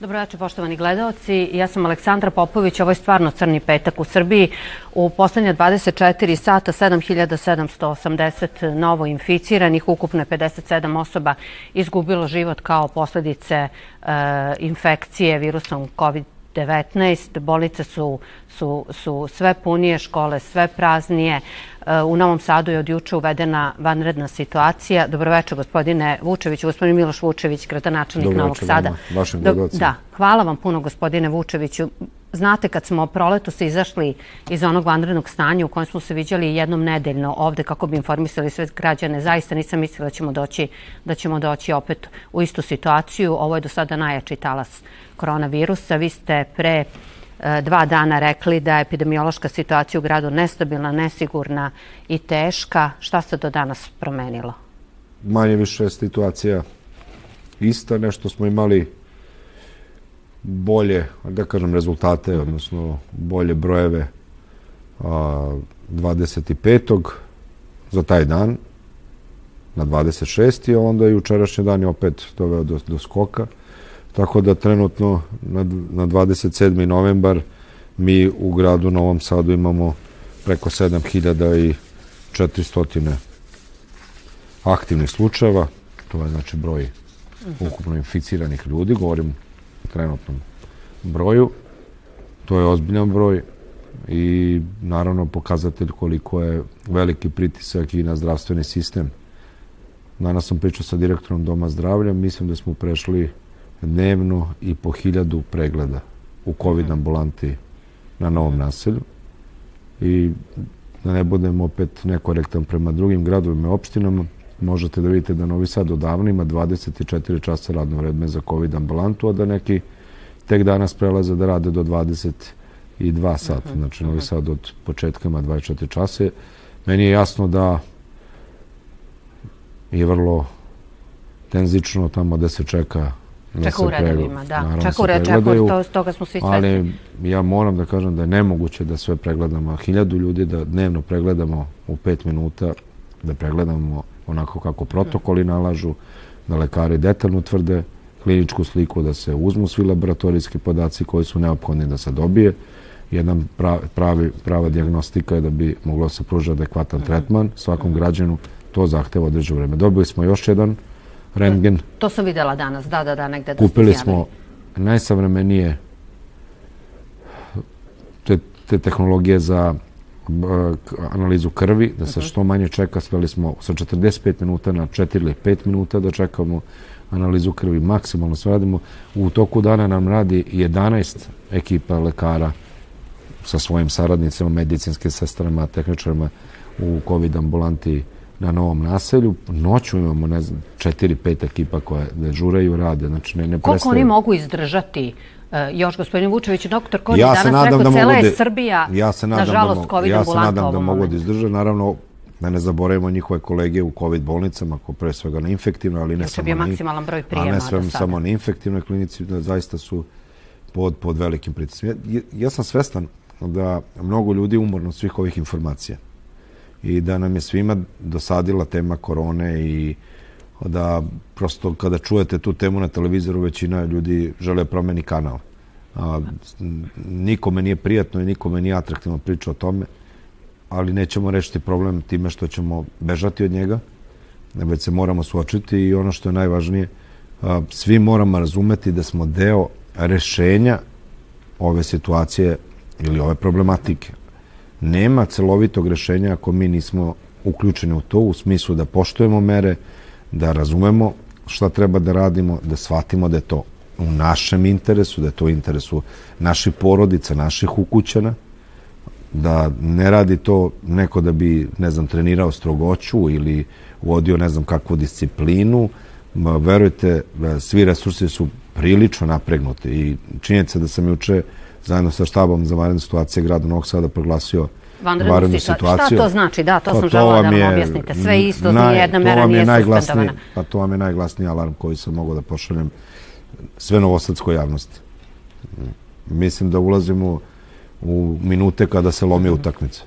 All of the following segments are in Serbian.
Dobro večer, poštovani gledalci. Ja sam Aleksandra Popović. Ovo je stvarno crni petak u Srbiji. U poslednje 24 sata 7780 novo inficiranih, ukupno je 57 osoba izgubilo život kao posledice e, infekcije virusom COVID-19. Bolnice su, su, su sve punije, škole sve praznije. U Novom Sadu je od juče uvedena vanredna situacija. Dobroveče, gospodine Vučević, gospodin Miloš Vučević, gradonačelnik Novog Sada. vašim gledalcima. Da, hvala vam puno, gospodine Vučeviću. Znate, kad smo proleto se izašli iz onog vanrednog stanja u kojem smo se viđali jednom nedeljno ovde kako bi informisali sve građane, zaista nisam mislila da ćemo doći, da ćemo doći opet u istu situaciju. Ovo je do sada najjači talas koronavirusa. Vi ste pre E, dva dana rekli da je epidemiološka situacija u gradu nestabilna, nesigurna i teška. Šta se do danas promenilo? Manje više situacija ista, nešto smo imali bolje, da kažem, rezultate, odnosno bolje brojeve a, 25. za taj dan na 26. a onda i učerašnji dan je opet doveo do, do skoka. Tako da trenutno na, na 27. novembar mi u gradu Novom Sadu imamo preko 7400 aktivnih slučajeva, to je znači broj ukupno inficiranih ljudi, govorim trenutnom broju. To je ozbiljan broj i naravno pokazatelj koliko je veliki pritisak i na zdravstveni sistem. Danas sam pričao sa direktorom Doma zdravlja, mislim da smo prešli dnevno i po hiljadu pregleda u COVID ambulanti na novom naselju i da ne budem opet nekorektan prema drugim gradovima i opštinama, možete da vidite da Novi Sad odavno ima 24 časa radno vreme za COVID ambulantu, a da neki tek danas prelaze da rade do 22 sata. Znači, Novi Sad od početka ima 24 čase. Meni je jasno da je vrlo tenzično tamo da se čeka Da čeka u redovima, da. Naravno, čeka u redovima, to, toga smo svi svesni. Ali ja moram da kažem da je nemoguće da sve pregledamo. Hiljadu ljudi da dnevno pregledamo u pet minuta, da pregledamo onako kako protokoli nalažu, da lekari detaljno tvrde kliničku sliku, da se uzmu svi laboratorijski podaci koji su neophodni da se dobije jedan pravi, prava diagnostika je da bi moglo se pružati adekvatan tretman svakom građanu, to zahteva određeno vreme. Dobili smo još jedan rentgen. To sam videla danas, da, da, da, negde da Kupili smo najsavremenije te, te tehnologije za analizu krvi, da se što manje čeka, sveli smo sa 45 minuta na 4 ili 5 minuta da čekamo analizu krvi, maksimalno sve radimo. U toku dana nam radi 11 ekipa lekara sa svojim saradnicima, medicinskim sestrama, tehničarima u COVID ambulanti na novom naselju. Noću imamo, ne znam, četiri, pet ekipa koje dežuraju, rade. Znači, ne, ne Koliko prestaju. oni mogu izdržati još gospodin Vučević, doktor Kodi ja danas rekao, da cela je da, Srbija, ja se nadam nažalost, da COVID Ja se nadam da mogu da izdrže. Naravno, da ne zaboravimo njihove kolege u COVID bolnicama, ko pre svega na infektivnoj, ali ne samo na, maksimalan broj prijema a ne sve, samo na infektivnoj klinici, da zaista su pod, pod velikim pritiskom. Ja, ja sam svestan da mnogo ljudi umorno od svih ovih informacija i da nam je svima dosadila tema korone i da prosto kada čujete tu temu na televizoru većina ljudi žele promeni kanal. A, nikome nije prijatno i nikome nije atraktivno priča o tome, ali nećemo rešiti problem time što ćemo bežati od njega, već se moramo suočiti i ono što je najvažnije, a, svi moramo razumeti da smo deo rešenja ove situacije ili ove problematike nema celovitog rešenja ako mi nismo uključeni u to, u smislu da poštujemo mere, da razumemo šta treba da radimo, da shvatimo da je to u našem interesu, da je to u interesu naših porodica, naših ukućana, da ne radi to neko da bi, ne znam, trenirao strogoću ili uvodio ne znam kakvu disciplinu. Verujte, svi resursi su prilično napregnuti i činjenica da sam juče zajedno sa štabom za vanredne situacije grada Novog Sada proglasio vanrednu situaciju. Šta to znači? Da, to pa sam želala da vam objasnite. Sve isto, naj, jedna mera nije suspendovana. Pa to vam je najglasniji alarm koji sam mogao da pošaljem sve novosadskoj javnosti. Mislim da ulazimo u minute kada se lomi utakmica.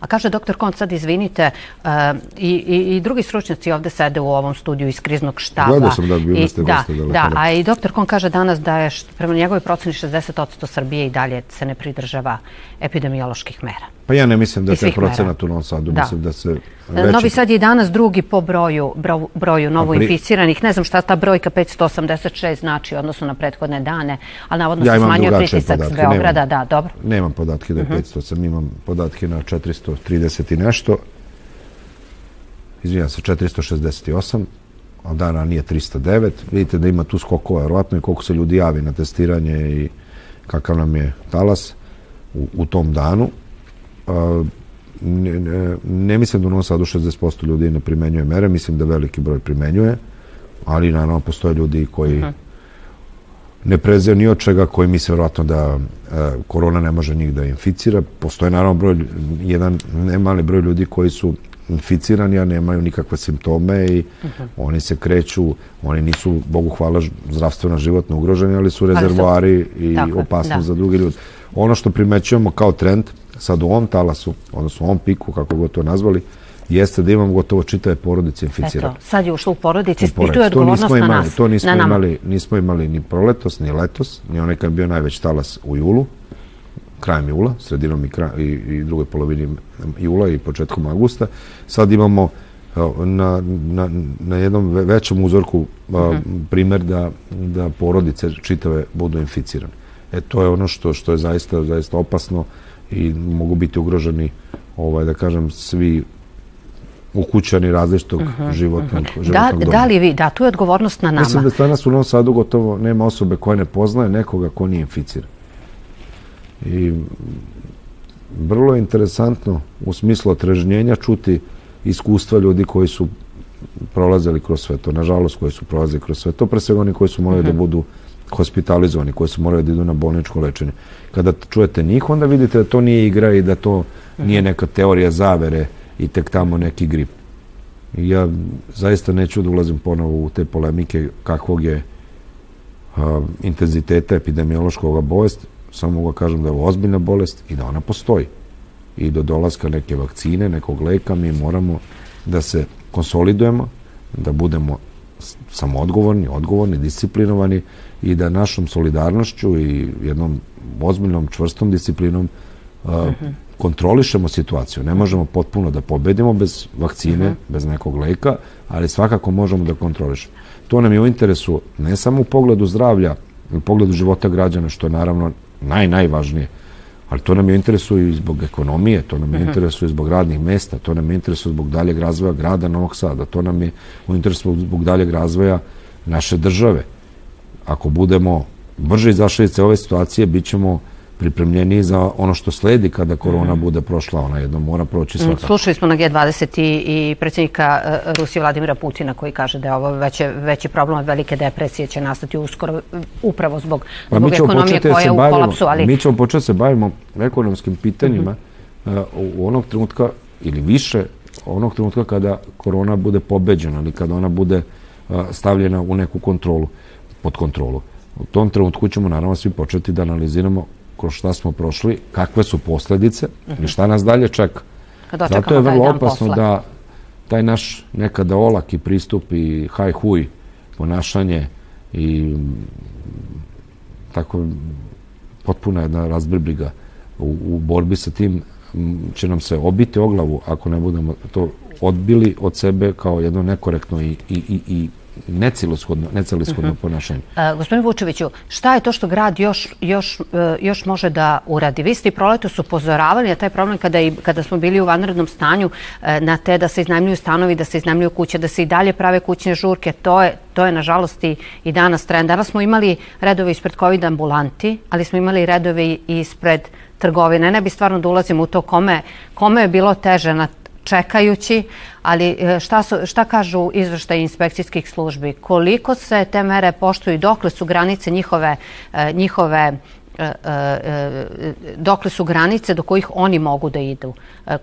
A kaže doktor Kont, sad izvinite, uh, i, i, i drugi stručnjaci ovde sede u ovom studiju iz kriznog štaba. Gledao sam da bio I, ste da, goste da, a i doktor Kon kaže danas da je prema njegovoj proceni 60% Srbije i dalje se ne pridržava epidemioloških mera. Pa ja ne mislim da mera. procenat u Novom Sadu, Da. mislim da se Veći... veći... Novi Sad je danas drugi po broju, bro, broju novo pri- inficiranih. Ne znam šta ta brojka 586 znači u odnosu na prethodne dane, ali navodno Ja se smanjuje pritisak s Beograda. nemam. Da, dobro. Nemam podatke da je 500, sam imam podatke na 430 i nešto. Izvinjam se, 468, a dan ranije 309. Vidite da ima tu skokova, verovatno i koliko se ljudi javi na testiranje i kakav nam je talas u, u tom danu. A, ne, ne, ne mislim da u Novom Sadu 60% ljudi ne primenjuje mere, mislim da veliki broj primenjuje, ali naravno postoje ljudi koji ne prezeo ni od čega, koji misle vjerojatno da e, korona ne može njih da inficira. Postoje naravno broj, jedan ne mali broj ljudi koji su inficirani, a nemaju nikakve simptome i oni se kreću, oni nisu, Bogu hvala, zdravstveno životno ugroženi, ali su su- rezervoari i Tako je, opasnost da. za drugi ljudi. Ono što primećujemo kao trend, sad u ovom talasu, odnosno u ovom piku, kako god to nazvali, jeste da imamo gotovo čitave porodice inficirane. Eto, sad je ušlo u pored. i tu je odgovornost na imali, nas. to nismo na imali, nismo imali ni proletos, ni letos, ni onaj kad je bio najveći talas u julu, krajem jula, sredinom i, kraj, i, i drugoj polovini jula i početkom augusta. Sad imamo na, na, na jednom ve- većem uzorku uh, primer da, da porodice čitave budu inficirane. E to je ono što, što je zaista, zaista opasno i mogu biti ugroženi ovaj, da kažem, svi ukućani različitog životnog, Da, životnog doba. da li vi, da, tu je odgovornost na nama. Mislim da danas u Novom Sadu gotovo nema osobe koje ne poznaje nekoga ko nije inficiran. I vrlo je interesantno u smislu otrežnjenja čuti iskustva ljudi koji su prolazili kroz sve to, nažalost koji su prolazili kroz sve to, pre svega oni koji su morali da budu hospitalizovani, koji su morali da idu na bolničko lečenje. Kada čujete njih, onda vidite da to nije igra i da to nije neka teorija zavere i tek tamo neki grip. I ja zaista neću da ulazim ponovo u te polemike kakvog je a, intenziteta epidemiološkog bolest, samo mogu da kažem da je ovo ozbiljna bolest i da ona postoji. I do dolaska neke vakcine, nekog leka, mi moramo da se konsolidujemo, da budemo samoodgovorni, odgovorni, disciplinovani i da našom solidarnošću i jednom ozbiljnom, čvrstom disciplinom a, kontrolišemo situaciju. Ne možemo potpuno da pobedimo bez vakcine, bez nekog leka, ali svakako možemo da kontrolišemo. To nam je u interesu ne samo u pogledu zdravlja, u pogledu života građana, što je naravno naj, najvažnije, ali to nam je u interesu i zbog ekonomije, to nam je u interesu i zbog radnih mesta, to nam je u interesu zbog daljeg razvoja grada Novog Sada, to nam je u interesu zbog daljeg razvoja naše države. Ako budemo brže izašli iz ove situacije, bit ćemo pripremljeni za ono što sledi kada korona bude prošla. Ona jednom mora proći svakako. Slušali smo na G20 i, i predsjednika e, Rusije Vladimira Putina koji kaže da je ovo veće, veći problem od velike depresije će nastati uskoro e, upravo zbog, Pa zbog ekonomije da koja je u bavimo, kolapsu, ali Mhm. mi ćemo početi da se bavimo ekonomskim pitanjima uh, u, u onog trenutka ili više onog trenutka kada korona bude pobeđena ili kada ona bude uh, stavljena u neku kontrolu, pod kontrolu. U tom trenutku ćemo naravno svi početi da analiziramo kroz šta smo prošli, kakve su posledice i šta nas dalje čeka. Zato je vrlo opasno posle. da taj naš nekada olaki pristup i haj huj ponašanje i tako potpuna jedna razbrbliga u, u borbi sa tim će nam se obiti o glavu ako ne budemo to odbili od sebe kao jedno nekorektno i, i, i, i necelishodno, necelishodno ponašanje. E, gospodin Vučeviću, šta je to što grad još, još, e, još može da uradi? Vi ste i proletos upozoravali na taj problem kada, i, kada smo bili u vanrednom stanju e, na te da se iznajmljuju stanovi, da se iznajmljuju kuće, da se i dalje prave kućne žurke. To je, to je nažalost i, i danas trend. Danas smo imali redove ispred COVID ambulanti, ali smo imali redove i ispred trgovine. Ne bi stvarno da ulazimo u to kome, kome je bilo teže na čekajući, ali e, šta, su, šta kažu izvrštaj inspekcijskih službi? Koliko se te mere poštuju i dokle su granice njihove, e, njihove e, dokle su granice do kojih oni mogu da idu.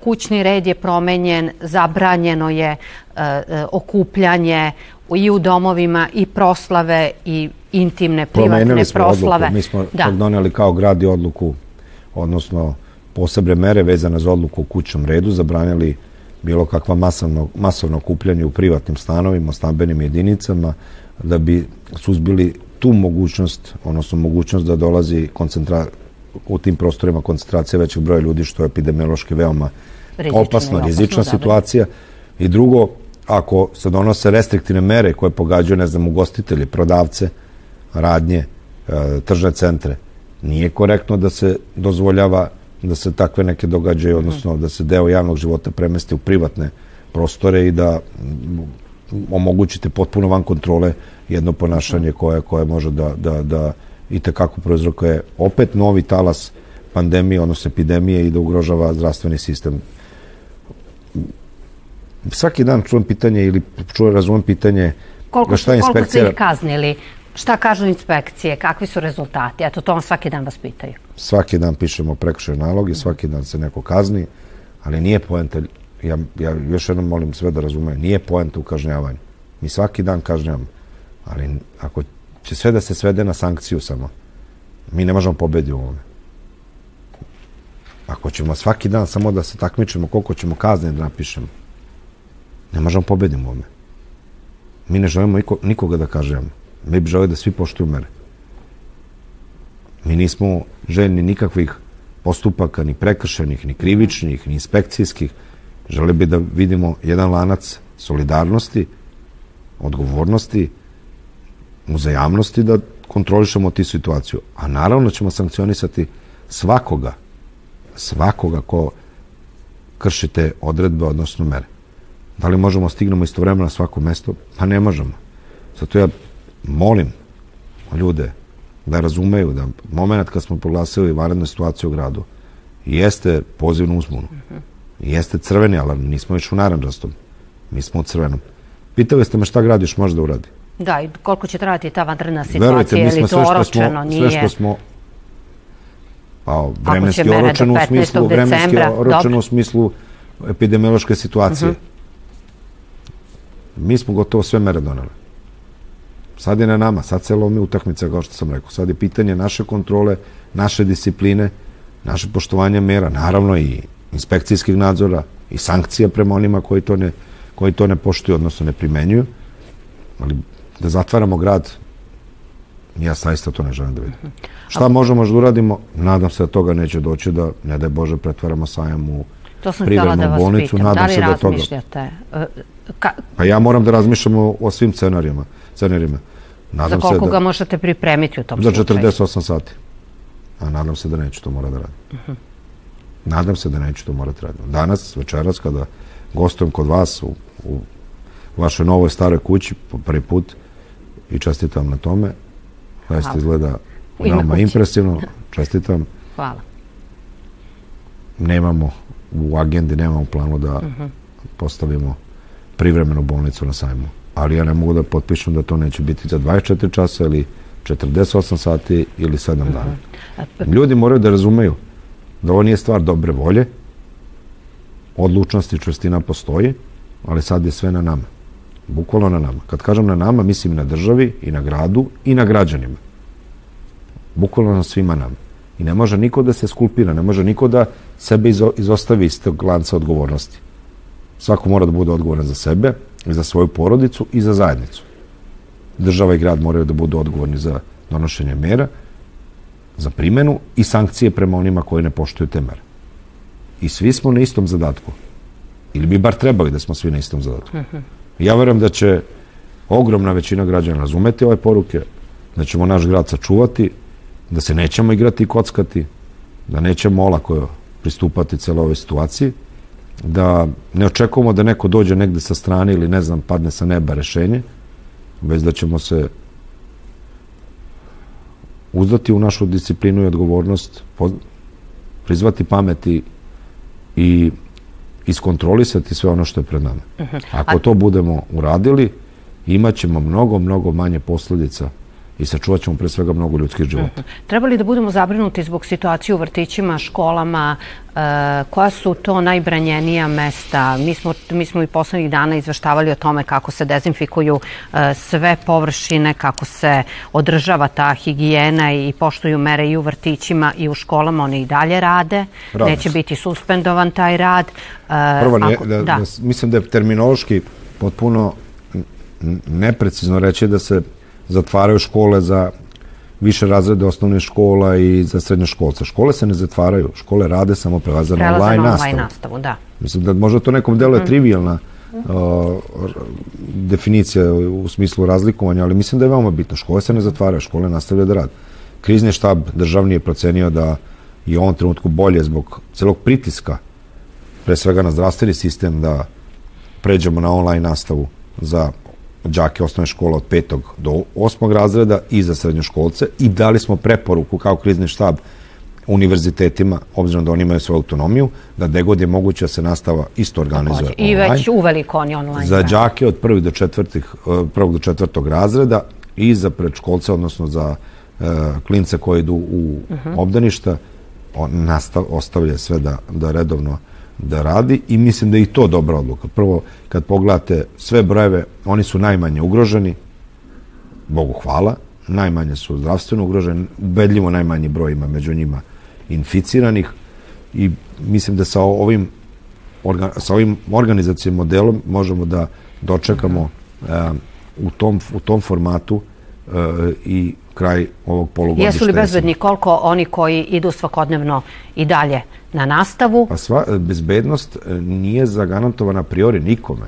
Kućni red je promenjen, zabranjeno je okupljanje i u domovima i proslave i intimne, privatne Promenili smo proslave. odluku, mi smo da. doneli kao grad i odluku, odnosno posebne mere vezane za odluku o kućnom redu, zabranjali bilo kakva masovno, masovno okupljanje u privatnim stanovima, stambenim jedinicama, da bi suzbili tu mogućnost, odnosno mogućnost da dolazi koncentra, u tim prostorima koncentracija većeg broja ljudi, što je epidemiološki veoma rizična, opasna, rizična da, situacija. I drugo, ako se donose restriktivne mere koje pogađaju, ne znam, ugostitelji, prodavce, radnje, e, tržne centre, nije korektno da se dozvoljava da se takve neke događaje, odnosno da se deo javnog života premesti u privatne prostore i da omogućite potpuno van kontrole jedno ponašanje koje, koje može da, da, da i tekako proizrokuje opet novi talas pandemije, odnosno epidemije i da ugrožava zdravstveni sistem. Svaki dan čujem pitanje ili čujem, razumem pitanje koliko, šta inspekcija... Koliko ste ih kaznili? Šta kažu inspekcije? Kakvi su rezultati? Eto, to vam svaki dan vas pitaju. Svaki dan pišemo prekršaj nalog i svaki dan se neko kazni, ali nije poenta, ja, ja još jednom molim sve da razumeju, nije poenta u kažnjavanju. Mi svaki dan kažnjavamo, ali ako će sve da se svede na sankciju samo, mi ne možemo pobediti u ovome. Ako ćemo svaki dan samo da se takmičimo koliko ćemo kazne da napišemo, ne možemo pobediti u ovome. Mi ne želimo niko, nikoga da kažemo. Mi bi želeli da svi poštuju mere. Mi nismo željni nikakvih postupaka, ni prekršenih, ni krivičnih, ni inspekcijskih. Žele bi da vidimo jedan lanac solidarnosti, odgovornosti, uzajamnosti da kontrolišemo ti situaciju. A naravno ćemo sankcionisati svakoga, svakoga ko kršite odredbe, odnosno mere. Da li možemo stignemo istovremeno na svako mesto? Pa ne možemo. Zato ja molim ljude da razumeju da moment kad smo proglasili vanrednu situaciju u gradu jeste poziv na uzbunu. Jeste crveni alarm, nismo još u naranđastom. Mi smo u crvenom. Pitali ste me šta grad još može da uradi. Da, i koliko će trajati ta vanredna situacija, je li to oročeno, nije? Sve što smo pa, vremenski oročeno u smislu, vremenski oročeno u smislu epidemiološke situacije. Uh mhm. -huh. Mi smo gotovo sve mere doneli. Sad je na nama, sad se lomi utakmica, kao što sam rekao. Sad je pitanje naše kontrole, naše discipline, naše poštovanje mera, naravno i inspekcijskih nadzora i sankcija prema onima koji to ne, koji to ne poštuju, odnosno ne primenjuju. Ali da zatvaramo grad, ja saista to ne želim da vidim. Šta možemo da uradimo? Nadam se da toga neće doći da, ne daj Bože, pretvaramo sajam u to sam htjela da vas bolnicu. pitam. Nadam da li se razmišljate? Da toga... Ka... Pa ja moram da razmišljam o, o svim scenarijima. scenarijima. Nadam za koliko da, ga možete pripremiti u tom za slučaju? Za 48 sati. A nadam se da neću to morati da radim. Uh -huh. Nadam se da neću to morati da radim. Danas, večeras, kada gostujem kod vas u, u vašoj novoj staroj kući po prvi put i čestitam na tome. Zaista izgleda veoma impresivno. Čestitam. Hvala. Nemamo u agendi, nemamo planu da uh -huh. postavimo privremenu bolnicu na sajmu ali ja ne mogu da potpišem da to neće biti za 24 časa ili 48 sati ili 7 mhm. dana. Ljudi moraju da razumeju da ovo nije stvar dobre volje, odlučnost i čvrstina postoji, ali sad je sve na nama. Bukvalno na nama. Kad kažem na nama, mislim na državi i na gradu i na građanima. Bukvalno na svima nama. I ne može niko da se skulpira, ne može niko da sebe izostavi iz tog lanca odgovornosti. Svako mora da bude odgovoran za sebe, za svoju porodicu i za zajednicu. Država i grad moraju da budu odgovorni za donošenje mera, za primenu i sankcije prema onima koji ne poštuju te mere. I svi smo na istom zadatku. Ili bi bar trebali da smo svi na istom zadatku. Ja verujem da će ogromna većina građana razumeti ove poruke, da ćemo naš grad sačuvati, da se nećemo igrati i kockati, da nećemo olako pristupati celo ovoj situaciji, da ne očekujemo da neko dođe negde sa strane ili ne znam, padne sa neba rešenje, već da ćemo se uzdati u našu disciplinu i odgovornost, prizvati pameti i iskontrolisati sve ono što je pred nama. Mhm. Ako to budemo uradili, imat ćemo mnogo, mnogo manje posledica i sačuvat ćemo pre svega mnogo ljudskih života. Mhm. Treba li da budemo zabrinuti zbog situacije u vrtićima, školama, e, koja su to najbranjenija mesta? Mi smo, mi smo i poslednjih dana izveštavali o tome kako se dezinfikuju e, sve površine, kako se održava ta higijena i poštuju mere i u vrtićima i u školama, one i dalje rade. Rade Neće biti suspendovan taj rad. E, Prvo, ne, ako, da, da. da, mislim da je terminološki potpuno neprecizno reći da se zatvaraju škole za više razrede osnovne škola i za srednje školce. Škole se ne zatvaraju, škole rade samo prelaze na online, online nastavu. nastavu. Da. Mislim da možda to nekom delu je mm. trivialna uh, definicija u smislu razlikovanja, ali mislim da je veoma bitno. Škole se ne zatvaraju, škole nastavljaju da rade. Krizni štab državni je procenio da je u ovom trenutku bolje zbog celog pritiska, pre svega na zdravstveni sistem, da pređemo na online nastavu za đake osnovne škole od petog do osmog razreda i za srednjoškolce i dali smo preporuku kao krizni štab univerzitetima, obzirom da oni imaju svoju autonomiju, da gde god je moguće da se nastava isto organizuje I online. I već uveliko oni online. Za đake od prvog do, četvrtih, eh, prvog do četvrtog razreda i za predškolce, odnosno za uh, klince koji idu u uh mhm. -huh. obdaništa, on nastav, ostavlja sve da, da redovno da radi i mislim da je i to dobra odluka. Prvo, kad pogledate sve brojeve, oni su najmanje ugroženi, Bogu hvala, najmanje su zdravstveno ugroženi, ubedljivo najmanji broj ima među njima inficiranih i mislim da sa ovim, organ, sa ovim organizacijom modelom možemo da dočekamo uh, u, tom, u tom formatu uh, i kraj ovog polugodišta. Jesu li bezbedni koliko oni koji idu svakodnevno i dalje na nastavu? Pa sva, bezbednost e, nije zagarantovana priori nikome.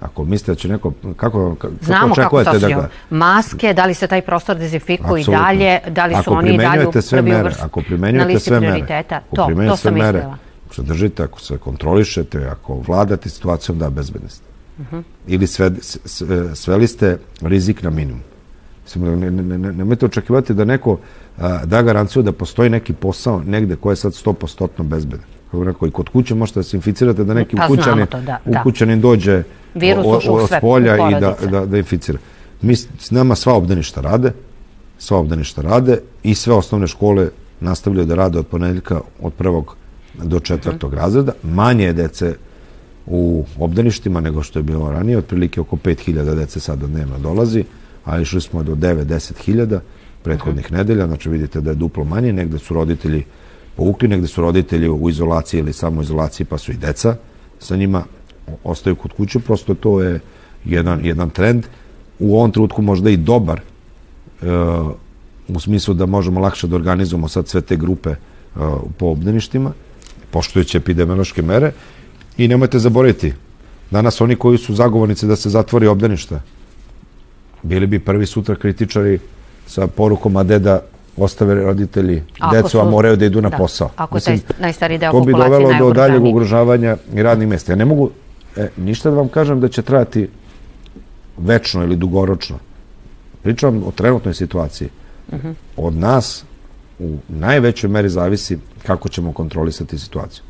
Ako mislite da će neko, kako, kako Znamo kako se da ga... Maske, da li se taj prostor dezinfikuje i dalje, da li su ako oni i dalje sve mere, ako primenjujete sve mere, ako to, to sam mere, mislila. Ako se držite, ako se kontrolišete, ako vladate situacijom, da bezbednost. Uh -huh. Ili sve, sve, sveli ste rizik na minimum. Mislim, ne, ne, ne, nemojte očekivati da neko a, da garanciju da postoji neki posao negde koji je sad 100% bezbedan. Kako rekao, i kod kuće možete da se inficirate da neki pa, ukućanin, to, da, da. ukućanin dođe Virus o, o, od polja i da, da, da inficira. Mi, s nama sva obdaništa rade, sva obdaništa rade i sve osnovne škole nastavljaju da rade od ponedeljka od prvog do četvrtog. -huh. razreda. Manje je dece u obdaništima nego što je bilo ranije, otprilike oko 5000 dece sada dnevno dolazi a išli smo do 9-10 hiljada prethodnih uh -huh. nedelja, znači vidite da je duplo manje, negde su roditelji povukli, negde su roditelji u izolaciji ili samo izolaciji, pa su i deca sa njima ostaju kod kuće, prosto to je jedan, jedan trend, u ovom trenutku možda i dobar, e, u smislu da možemo lakše da organizujemo sad sve te grupe e, po obdaništima, poštujući epidemiološke mere, i nemojte zaboraviti, danas oni koji su zagovornici da se zatvori obdanište, bili bi prvi sutra kritičari sa porukom, a deda ostave roditelji ako decu, su, a moraju da idu na da, posao. Ako Mislim, taj najstariji deo to bi dovelo do daljeg ugrožavanja i radnih mesta. Ja ne mogu e, ništa da vam kažem da će trajati večno ili dugoročno. Pričam o trenutnoj situaciji. Uh mhm. -huh. Od nas u najvećoj meri zavisi kako ćemo kontrolisati situaciju.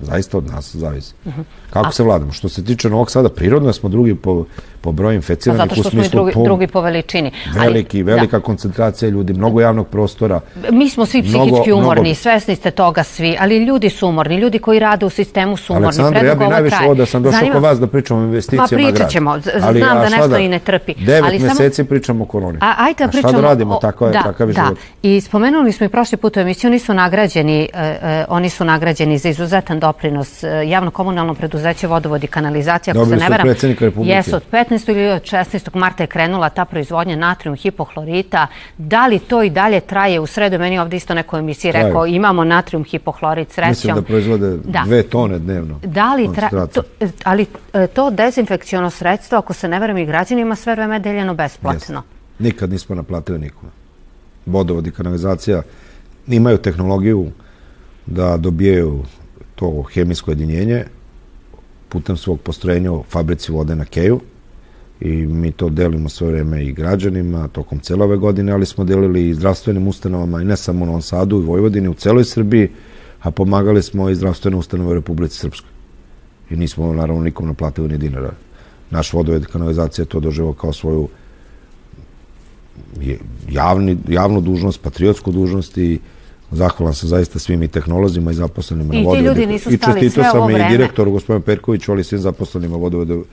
Zaista od nas zavisi. Uh mhm. -huh. Kako A... se vladamo? Što se tiče Novog Sada, prirodno smo drugi po, po broju inficiranih u smislu... Zato što smo i drugi, drugi po veličini. Veliki, Ali, velika da. koncentracija ljudi, mnogo javnog prostora. Mi smo svi psihički mnogo, umorni, mnogo... svesni ste toga svi, ali ljudi su umorni, ljudi koji rade u sistemu su umorni. Aleksandra, ja bih najviše ovo da sam došao Zanima... kod vas da pričam o investicijama grada. Ma pričat ćemo, znam da nešto da, i ne trpi. Devet ali meseci samo... pričamo o koroni. A, ajde da pričamo... A šta da radimo, tako je, da, takav je da. život. I spomenuli smo i prošli put u emisiji, oni su nagrađeni, uh, uh, oni su nagrađeni za izuzetan doprinos uh, javno-komunalno preduzeće vodovodi kanalizacija, ako Dobili se ne veram. Jesu, od 15. ili od 16. marta je krenula ta proizvodnja natrium hipohlorita. Da li to i dalje traje u sredu? Meni ovdje isto neko emisiji rekao imamo natrium hipohlorit srećom. Mislim da proizvode da. dve tone dnevno. Da li tra... to, ali e, to dezinfekciono sredstvo, ako se ne veram i građanima, sve vreme deljeno besplatno. Yes. Nikad nismo naplatili nikome. Vodovod i kanalizacija imaju tehnologiju da dobijaju to hemijsko jedinjenje putem svog postrojenja u fabrici vode na Keju i mi to delimo sve vreme i građanima tokom cele ove godine, ali smo delili i zdravstvenim ustanovama i ne samo u Novom Sadu i Vojvodini, u celoj Srbiji, a pomagali smo i zdravstvene ustanove u Republici Srpskoj. I nismo naravno nikom naplatili ni dinara. Naš vodoved kanalizacija to doživo kao svoju javni, javnu dužnost, patriotsku dužnost i zahvalan sam zaista svim i tehnolozima i zaposlenima I na vodovodu. I ti ljudi nisu stali sve ovo vreme. I sam i direktoru, gospodinu Perkoviću, ali svim zaposlenima vodovodu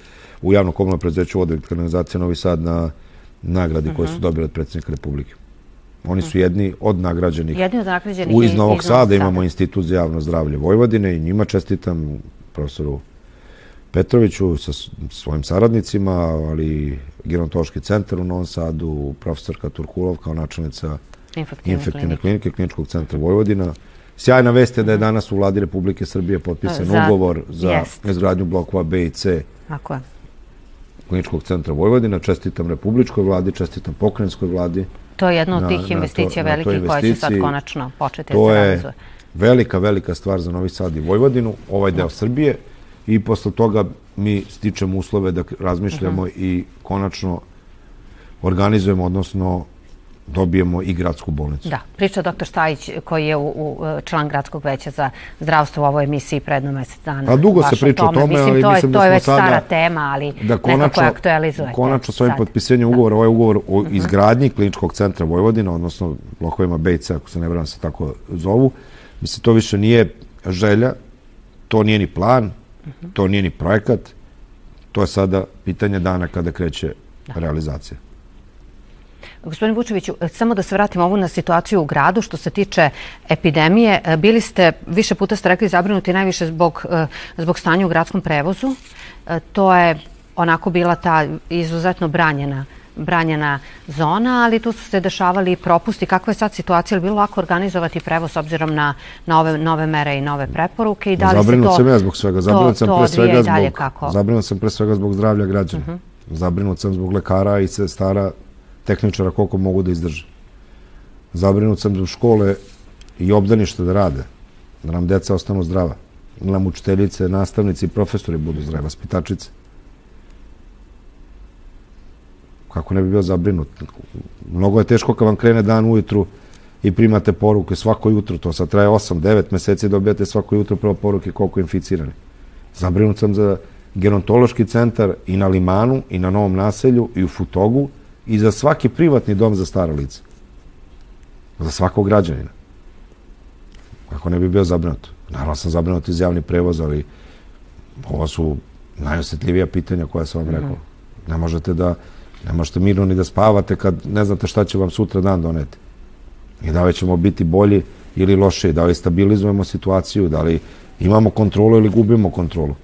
u javnom komunalnom preduzeću vodovod kanalizacija Novi Sad na nagradi uh -huh. koje su mhm. dobili od predsjednika Republike. Oni su jedni od nagrađenih. Jedni od nagrađenih. U iz Novog Sada imamo Institut za javno zdravlje Vojvodine i njima čestitam profesoru Petroviću sa svojim saradnicima, ali gerontološki centar u Novom Sadu, profesorka Turkulov kao načelnica infektivne, infektivne klinike Kliničkog centra Vojvodina. Sjajna vest je da je mhm. danas u vladi Republike Srbije potpisan za, ugovor za jest. izgradnju blokova B i C je. Kliničkog centra Vojvodina. Čestitam Republičkoj vladi, čestitam pokrenjskoj vladi. To je jedna od tih investicija velikih koje će sad konačno početi da se realizuje. To je velika, velika stvar za Novi Sad i Vojvodinu, ovaj deo Srbije i posle toga mi stičemo uslove da razmišljamo uh mhm. -huh. i konačno organizujemo, odnosno dobijemo i gradsku bolnicu. Da, priča doktor Štajić koji je u, u, član gradskog veća za zdravstvo u ovoj emisiji predno mesec dana. A dugo se priča o tome, mislim, ali to je, mislim to da je već sada, stara tema, ali da konačno, nekako je aktualizujete. Konačno s ovim potpisanjem da. ugovora, ovaj ugovor o mhm. izgradnji kliničkog centra Vojvodina, odnosno blokovima B i C, ako se ne vram se tako zovu, mislim, to više nije želja, to nije ni plan, mhm. to nije ni projekat, to je sada pitanje dana kada kreće da. realizacija. Gospodin Vučeviću, samo da se vratimo ovu na situaciju u gradu što se tiče epidemije. Bili ste, više puta ste rekli, zabrinuti najviše zbog, eh, zbog stanja u gradskom prevozu. To je onako bila ta izuzetno branjena branjena zona, ali tu su se dešavali propusti. Kakva je sad situacija? Ili bilo lako organizovati prevoz s obzirom na, na ove nove mere i nove preporuke? I da li zabrinut to, sam ja zbog svega. Zabrinut sam pre svega zbog, zabrinut sam pre svega zbog zdravlja građana. Uh mhm. -huh. Zabrinut sam zbog lekara i sestara tehničara koliko mogu da izdrže. Zabrinut sam da škole i obdanište da rade, da nam deca ostanu zdrava, da nam učiteljice, nastavnici i profesori budu zdravi, vaspitačice. Kako ne bi bio zabrinut? Mnogo je teško kad vam krene dan ujutru i primate poruke svako jutro, to sad traje 8-9 meseci, dobijate svako jutro prvo poruke koliko je inficirani. Zabrinut sam za gerontološki centar i na Limanu, i na Novom naselju, i u Futogu, i za svaki privatni dom za stara lica. Za svakog građanina. Ako ne bi bio zabrinut. Naravno sam zabrinut iz javni prevoz, ali ovo su najosjetljivija pitanja koja sam vam mhm. rekao. Ne možete da ne možete mirno ni da spavate kad ne znate šta će vam sutra dan doneti. I da li ćemo biti bolji ili loši, da li stabilizujemo situaciju, da li imamo kontrolu ili gubimo kontrolu.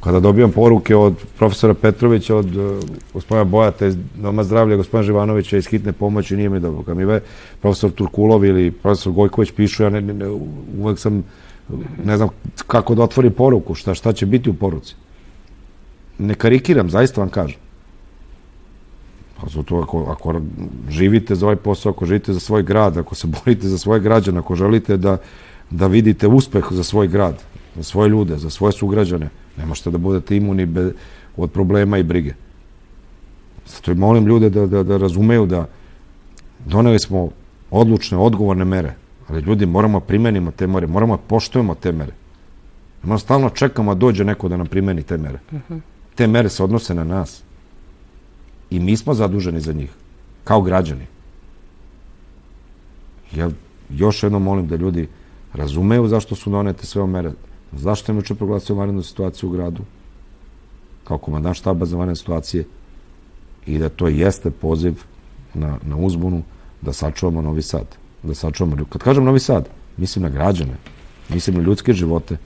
Kada dobijam poruke od profesora Petrovića, od uh, gospodina Bojata iz Doma zdravlja, gospodina Živanovića iz hitne pomoći, nije mi dobro. Kad mi profesor Turkulov ili profesor Gojković pišu, ja ne, ne, uvek sam, ne znam kako da otvorim poruku, šta, šta će biti u poruci. Ne karikiram, zaista vam kažem. Pa zato ako, ako živite za ovaj posao, ako živite za svoj grad, ako se borite za svoje građane, ako želite da, da vidite uspeh za svoj grad, za svoje ljude, za svoje sugrađane, Ne možete da budete imuni be, od problema i brige. Zato i molim ljude da, da, da razumeju da doneli smo odlučne, odgovorne mere, ali ljudi moramo primenimo te mere, moramo da poštujemo te mere. Moramo stalno čekamo da dođe neko da nam primeni te mere. Uh -huh. Te mere se odnose na nas. I mi smo zaduženi za njih, kao građani. Ja još jednom molim da ljudi razumeju zašto su donete sve mere, Zašto je juče proglasio vanrednu situaciju u gradu? Kao komandant štaba za vanredne situacije i da to jeste poziv na, na uzbunu da sačuvamo Novi Sad. Da sačuvamo, kad kažem Novi Sad, mislim na građane, mislim na ljudske živote,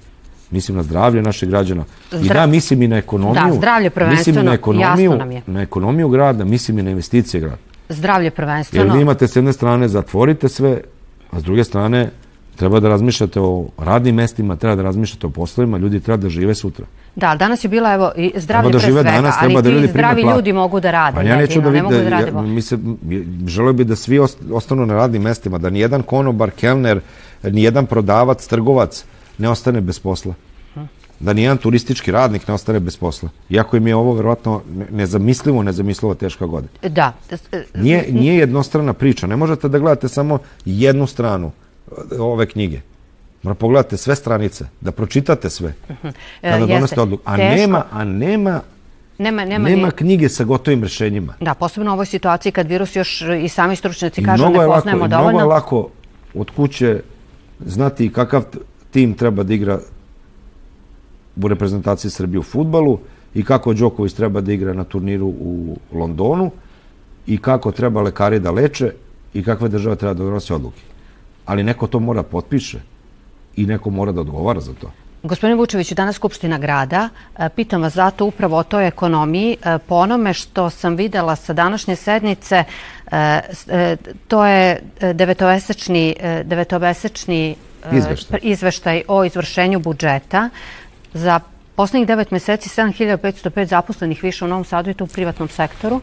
mislim na zdravlje naših građana. Zdra... I da, mislim i na ekonomiju. Da, zdravlje prvenstveno, mislim na ekonomiju, nam je. Na ekonomiju grada, mislim i na investicije grada. Zdravlje prvenstveno. Jer vi imate s jedne strane, zatvorite sve, a s druge strane, Treba da razmišljate o radnim mestima, treba da razmišljate o poslovima, ljudi treba da žive sutra. Da, danas je bila evo i zdravlje da pre svega, danas, ali da ljudi zdravi ljudi mogu da rade. Pa ja neću da, ne mogu da, da radimo. Ja, mi se, želeo bi da svi ostanu na radnim mestima, da nijedan konobar, kelner, nijedan prodavac, trgovac ne ostane bez posla. Da nijedan turistički radnik ne ostane bez posla. Iako im je ovo verovatno nezamislivo, nezamislivo teška godina. Da. Nije, nije jednostrana priča. Ne možete da gledate samo jednu stranu ove knjige. Mora pogledate sve stranice, da pročitate sve. Mhm. Kada donosite odluku. A nema, a nema Nema, nema, nema ni... knjige sa gotovim rešenjima. Da, posebno u ovoj situaciji kad virus još i sami stručnjaci kažu ne poznajemo dovoljno. Mnogo je lako od kuće znati kakav tim treba da igra u reprezentaciji Srbije u futbalu i kako Đoković treba da igra na turniru u Londonu i kako treba lekari da leče i kakve država treba da donosi odluke. Ali neko to mora potpiše i neko mora da odgovara za to. Gospodine Vučeviću, danas Skupština grada. E, pitam vas zato upravo o toj ekonomiji. E, po onome što sam videla sa današnje sednice, e, to je devetovesečni, devetovesečni izveštaj. izveštaj o izvršenju budžeta za poslednjih devet meseci 7505 zaposlenih više u Novom Sadu i to u privatnom sektoru.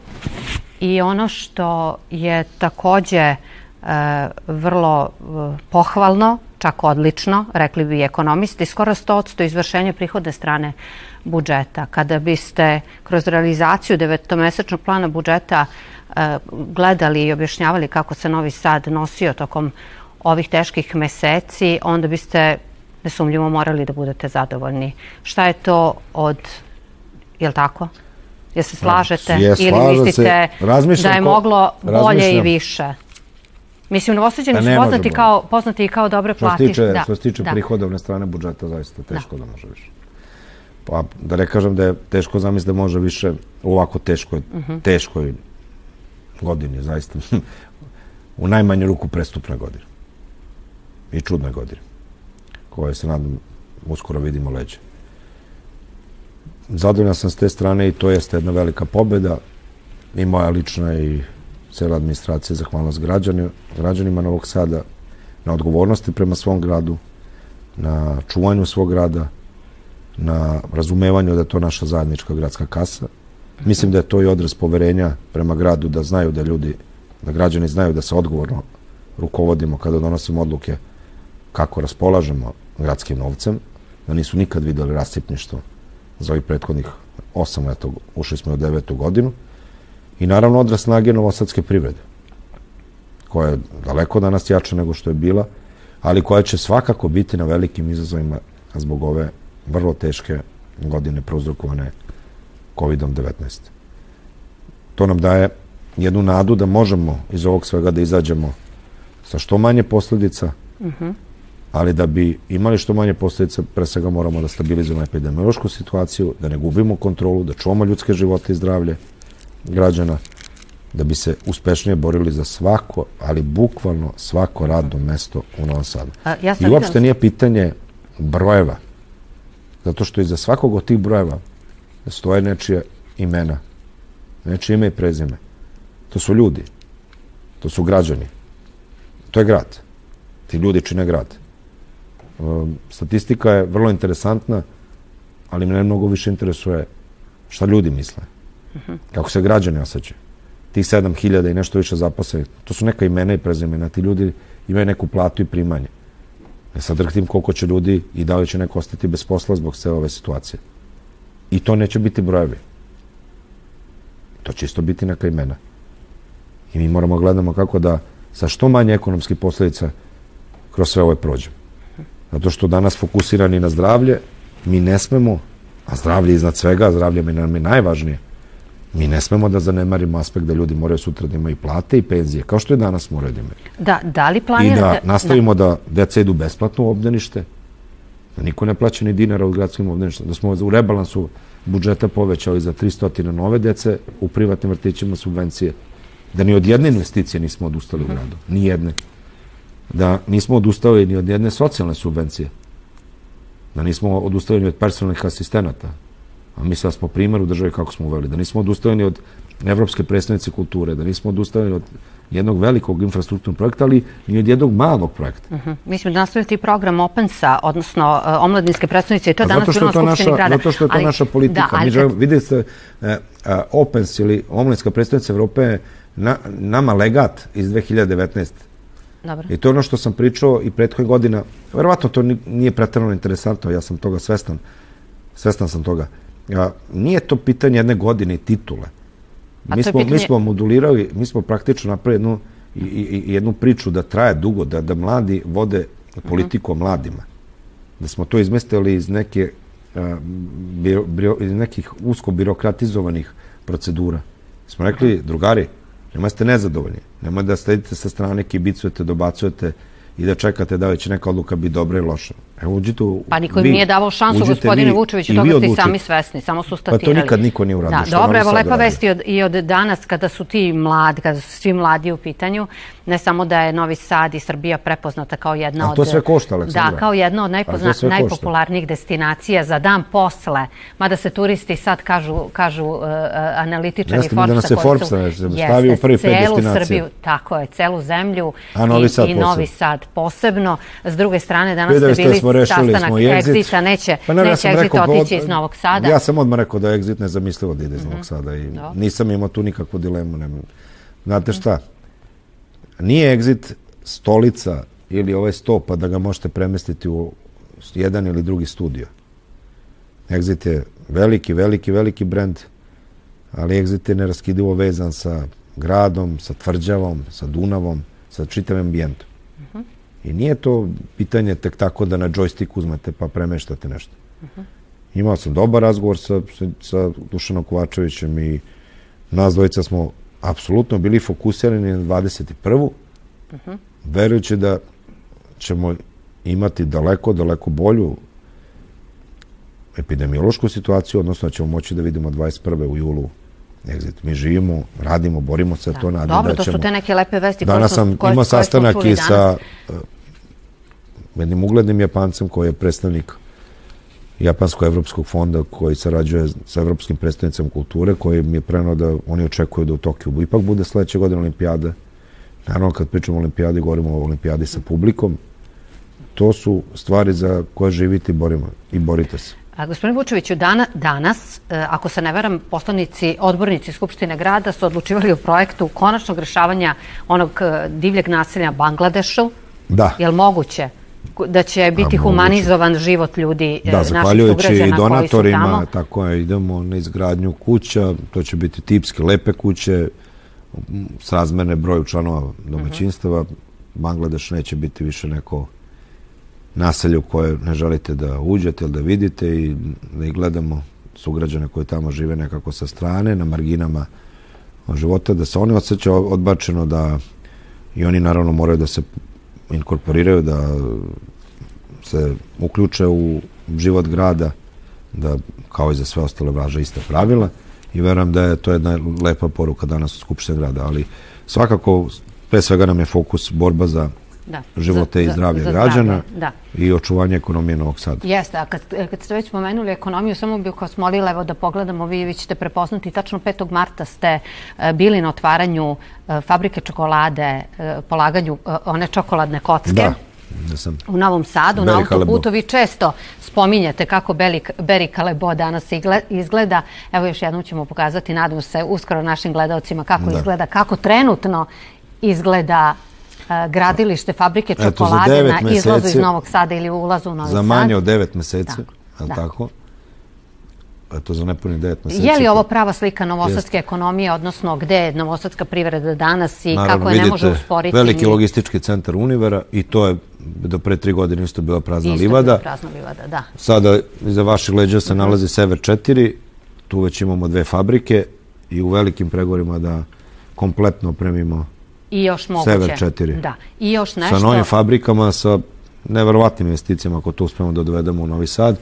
I ono što je takođe vrlo pohvalno čak odlično, rekli bi ekonomisti, skoro 100% izvršenja prihodne strane budžeta. Kada biste kroz realizaciju devetomesečnog plana budžeta e, gledali i objašnjavali kako se Novi Sad nosio tokom ovih teških meseci, onda biste nesumljivo morali da budete zadovoljni. Šta je to od, je li tako? Jel se slažete? Je, ili mislite da je moglo bolje i više? Mislim, novosađani pa su poznati kao, poznati kao dobre platiše. Što se tiče, da. što se tiče da. prihodovne strane budžeta, zaista teško da. da može više. Pa da ne kažem da je teško zamisliti da može više u ovako teškoj, uh mhm. -huh. teškoj godini, zaista. u najmanju ruku prestupnoj godini. I čudnoj godini. Koje se nadam uskoro vidimo leđe. Zadovoljan sam s te strane i to jeste jedna velika pobeda i moja lična i cela administracija zahvalnost građanima, građanima Novog Sada na odgovornosti prema svom gradu, na čuvanju svog grada, na razumevanju da je to naša zajednička gradska kasa. Mislim da je to i odraz poverenja prema gradu, da znaju da ljudi, da građani znaju da se odgovorno rukovodimo kada donosimo odluke kako raspolažemo gradskim novcem, da nisu nikad videli rasipništvo za ovih prethodnih osam leta, ušli smo u devetu godinu, i naravno odraz snage novosadske privrede, koja je daleko danas jača nego što je bila, ali koja će svakako biti na velikim izazovima zbog ove vrlo teške godine prouzrokovane COVID-19. To nam daje jednu nadu da možemo iz ovog svega da izađemo sa što manje posledica, uh mhm. -huh. ali da bi imali što manje posledica, pre svega moramo da stabilizujemo epidemiološku situaciju, da ne gubimo kontrolu, da čuvamo ljudske živote i zdravlje, građana da bi se uspešnije borili za svako, ali bukvalno svako radno mesto u Novom Sadu. A, ja I uopšte nije pitanje brojeva, zato što iza svakog od tih brojeva stoje nečije imena, nečije ime i prezime. To su ljudi, to su građani, to je grad. Ti ljudi čine grad. Um, statistika je vrlo interesantna, ali me mnogo više interesuje šta ljudi misle. Kako se građani osjećaju. Tih 7000 i nešto više zaposlenih, to su neka imena i prezimena. Ti ljudi imaju neku platu i primanje. Ja sad drhtim koliko će ljudi i da li će neko ostati bez posla zbog sve ove situacije. I to neće biti brojevi. To će isto biti neka imena. I mi moramo gledamo kako da sa što manje ekonomskih posledica kroz sve ove prođemo. Zato što danas fokusirani na zdravlje, mi ne smemo, a zdravlje iznad svega, zdravlje nam je najvažnije, Mi ne smemo da zanemarimo aspekt da ljudi moraju sutra da imaju plate i penzije, kao što je danas moraju da imaju. Da, da li planirate... I da nastavimo da, da deca idu besplatno u obdanište, da niko ne plaća ni dinara u gradskim obdaništima, da smo u rebalansu budžeta povećali za 300 nove dece u privatnim vrtićima subvencije, da ni od jedne investicije nismo odustali u mhm. gradu, ni jedne. Da nismo odustali ni od jedne socijalne subvencije, da nismo odustali ni od personalnih asistenata, a mislim da smo primjer u državi kako smo uveli, da nismo odustajani od Evropske predstavnice kulture, da nismo odustajani od jednog velikog infrastrukturnog projekta, ali i od jednog malog projekta. Uh -huh. Mislim da nastaviti program Opensa, odnosno uh, omladinske predstavnice, i to je danas bilo na Skupštini grada. Zato što je to ali, naša politika. Da, ali, Mi želimo, vidite, uh, uh, Opens ili omladinska predstavnica Evrope na, nama legat iz 2019. Dobro. I to je ono što sam pričao i prethodnih godina. Verovatno to nije pretrano interesantno, ja sam toga svestan. Svestan sam toga a, nije to pitanje jedne godine titule. Mi smo, pitanje... mi smo modulirali, mi smo praktično napravili jednu, i, i, jednu priču da traje dugo, da, da mladi vode politiku o mladima. Da smo to izmestili iz neke biro, biro, nekih usko birokratizovanih procedura. Smo rekli, drugari, nema ste nezadovoljni, nema da sledite sa strane, kibicujete, dobacujete, i da čekate da li će neka odluka biti dobra ili loša. Evo, uđite u... Pa niko im nije davao šansu, gospodine Vučeviću, toga ste i sami svesni, samo su statirali. Pa to nikad niko nije uradio. Da, dobro, evo, lepa vest i od, i od danas, kada su ti mladi, kada su svi mladi u pitanju, ne samo da je Novi Sad i Srbija prepoznata kao jedna od... A to sve košta, Aleksandra. Da, kao jedna od najpozna, najpopularnijih destinacija za dan posle, mada se turisti sad kažu, kažu uh, analitičari Jeste Forbesa, da nas se Forbes stavi u prvi pet destinacija. Srbiju, tako je, celu zemlju A, Novi Sad i, i Novi Sad posebno. S druge strane, danas ste bili smo sastanak Exita, neće, pa ne, neće ja Exit rekao, otići iz Novog Sada. Ja sam odmah rekao da je Exit nezamislivo da ide iz mm -hmm. Novog Sada i Do. nisam imao tu nikakvu dilemu. Ne. Znate šta, nije Exit stolica ili ovaj sto pa da ga možete premestiti u jedan ili drugi studio. Exit je veliki, veliki, veliki brend, ali Exit je neraskidivo vezan sa gradom, sa tvrđavom, sa Dunavom, sa čitavim ambijentom. I nije to pitanje tek tako da na joystick uzmete pa premeštate nešto. Uh -huh. Imao sam dobar razgovor sa, sa Dušanom Kovačevićem i nas dvojica smo apsolutno bili fokusirani na 21. Uh -huh. Verujući da ćemo imati daleko, daleko bolju epidemiološku situaciju, odnosno da ćemo moći da vidimo 21. u julu exit. Mi živimo, radimo, borimo se, da. to nadi Dobro, da ćemo... to su te neke lepe vesti danas sam koje, imao sastanak i sa uh, jednim uglednim Japancem koji je predstavnik Japansko-evropskog fonda koji sarađuje sa Evropskim predstavnicama kulture, koji mi je prenuo da oni očekuju da u Tokiju ipak bude sledeće godine olimpijada. Naravno, kad pričamo o olimpijadi, govorimo o olimpijadi sa publikom. To su stvari za koje živite i borimo i borite se. A, gospodin Vučeviću, dana, danas, e, ako se ne veram, poslanici, odbornici Skupštine grada su odlučivali o projektu konačnog rešavanja onog e, divljeg naselja Bangladešu. Da. Je li moguće da će biti A, humanizovan život ljudi, e, da, naših sugrađana donatorima, tako je, idemo na izgradnju kuća, to će biti tipske, lepe kuće, s razmerne broju članova domaćinstava. Uh -huh. Bangladeš neće biti više neko naselje u koje ne želite da uđete ili da vidite i da ih gledamo sugrađane koji tamo žive nekako sa strane, na marginama života, da se oni osjećaju odbačeno, da i oni naravno moraju da se inkorporiraju, da se uključe u život grada, da kao i za sve ostale vraža iste pravila. I verujem da je to jedna lepa poruka danas u Skupštine grada, ali svakako pre svega nam je fokus borba za da. živote za, i zdravlje za, za građana da. i očuvanje ekonomije Novog Sada. Jeste, a kad, kad ste već pomenuli ekonomiju, samo bih vas molila evo da pogledamo, vi, vi ćete prepoznati, tačno 5. marta ste uh, bili na otvaranju uh, fabrike čokolade, uh, polaganju one čokoladne kocke. Da. Da sam u Novom Sadu, na autoputu, vi često spominjete kako Beri Kalebo danas izgleda. Evo još jednom ćemo pokazati, nadam se, uskoro našim gledalcima kako da. izgleda, kako trenutno izgleda gradilište fabrike čokolade Eto, na izlazu iz Novog Sada ili ulazu u Novi Sad. Za manje od devet meseci, da. da. tako? Eto, za nepuni devet meseci. Je li ovo prava slika novosadske Jest. ekonomije, odnosno gde je novosadska privreda danas i Naravno, kako je ne može usporiti? veliki logistički centar Univera i to je do pre tri godine isto bila prazna isto livada. Isto prazna livada, da. Sada iza vaših leđa se -hmm. nalazi Sever 4, tu već imamo dve fabrike i u velikim pregovorima da kompletno opremimo I još moguće. Sever 4. Da. I još nešto. Sa novim fabrikama, sa neverovatnim investicijama, ako to uspemo da dovedemo u Novi Sad.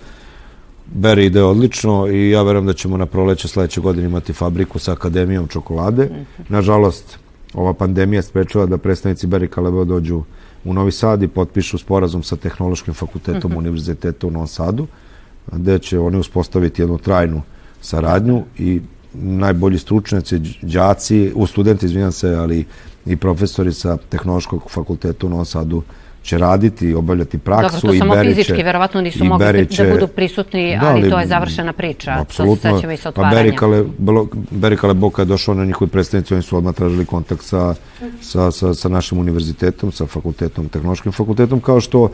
Beri ide odlično i ja verujem da ćemo na proleće sledeće godine imati fabriku sa Akademijom čokolade. Mm -hmm. Nažalost, ova pandemija sprečava da predstavnici Beri Kalebo dođu u Novi Sad i potpišu sporazum sa Tehnološkim fakultetom mm -hmm. Univerziteta u Novom Sadu, gde će oni uspostaviti jednu trajnu saradnju i najbolji stručnjaci, đaci, u studenti, izvinjam se, ali i profesori sa Tehnološkog fakulteta u Novom Sadu će raditi i obavljati praksu Dobro, to samo Beriće, fizički, verovatno nisu mogli da- Beriće, da budu prisutni, da, ali, to je završena priča. Apsolutno. To se pa Berikale, Berikale Boka je došao na njihovi predstavnici, oni su odmah tražili kontakt sa, sa, sa, sa našim univerzitetom, sa fakultetom, tehnološkim fakultetom, kao što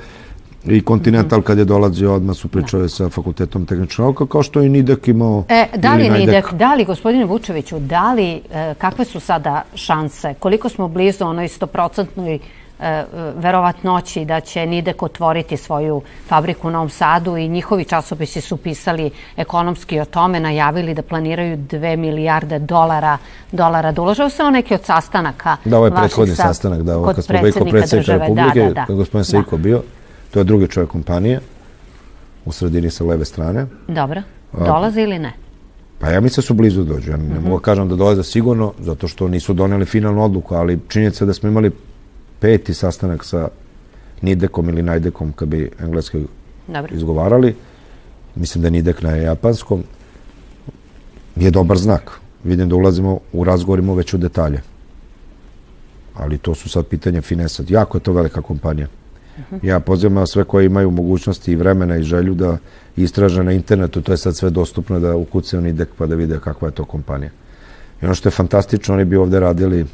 I Continental kad je dolazio odmah su pričali da. sa fakultetom tehnička nauka, kao što je Nidek imao. E, da li Nidek, da li, gospodine Vučeviću, da li, e, kakve su sada šanse, koliko smo blizu onoj stoprocentnoj e, verovatnoći da će Nidek otvoriti svoju fabriku u Novom Sadu i njihovi časopisi su pisali ekonomski o tome, najavili da planiraju 2 milijarde dolara, dolara da ulože. se o neki od sastanaka Da, ovo je prethodni sastanak, da, ovo kad smo bili kod predsjednika Republike, da, da, da. gospodin Seiko da. bio, to je drugi čovjek kompanije, u sredini sa leve strane. Dobro. Dolaze ili ne? Pa ja mislim da su blizu da dođu. Ja ne mm -hmm. mogu da kažem da dolaze sigurno, zato što nisu doneli finalnu odluku, ali činjenica da smo imali peti sastanak sa Nidekom ili Najdekom, kad bi engleski Dobro. izgovarali. Mislim da je Nidek na japanskom. Je dobar znak. Vidim da ulazimo u razgovorima već u detalje. Ali to su sad pitanja finesa. Jako je to velika kompanija. Ja pozivam sve koji imaju mogućnosti i vremena i želju da istraže na internetu, to je sad sve dostupno da ukucaju Nidek pa da vide kakva je to kompanija. I ono što je fantastično, oni bi ovde radili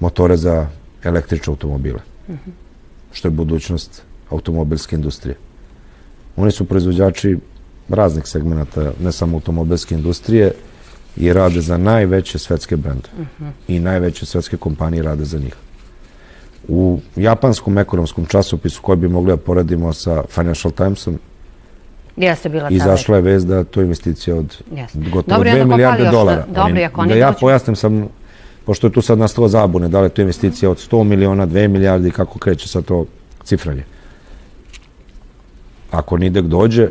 motore za električne automobile, što je budućnost automobilske industrije. Oni su proizvođači raznih segmenta, ne samo automobilske industrije, i rade za najveće svetske brende. I najveće svetske kompanije rade za njih. U japanskom ekonomskom časopisu koji bi mogli da poradimo sa Financial Timesom, Jeste bila Izašla je vez da to je investicija od Jeste. gotovo 2 milijarde dolara. Da, dobri, ako da ja pojasnim sam, pošto je tu sad nastalo zabune, da li je to investicija od 100 miliona, 2 milijardi, kako kreće sa to cifranje. Ako Nidek dođe